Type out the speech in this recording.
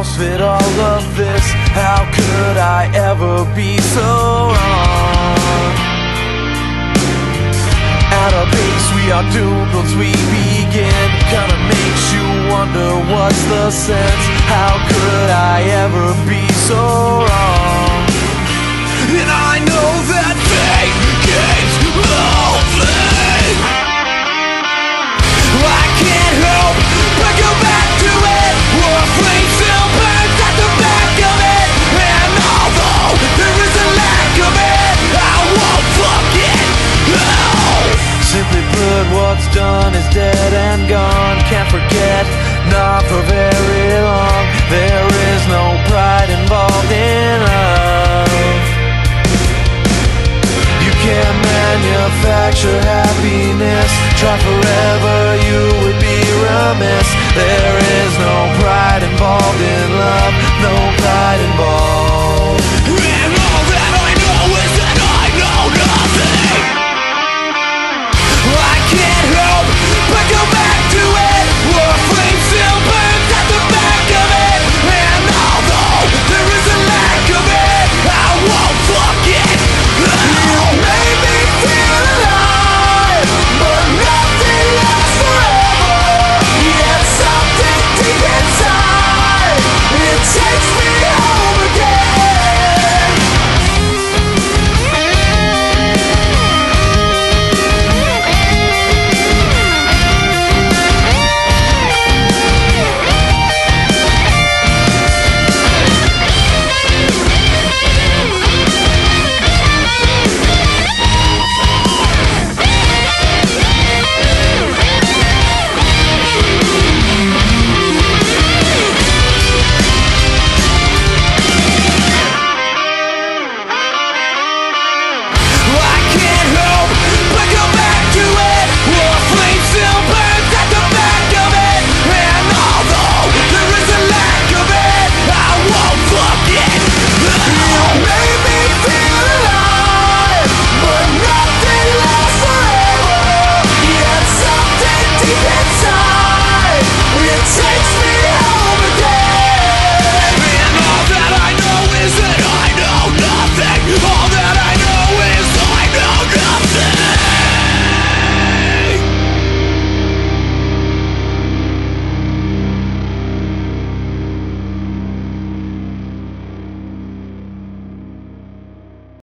forfeit all of this? How could I ever be so wrong? At a pace we are doomed once we begin Kinda makes you wonder what's the sense How could I ever be so wrong? manufacture happiness. Try forever, you would be remiss. There is no pride involved in love, no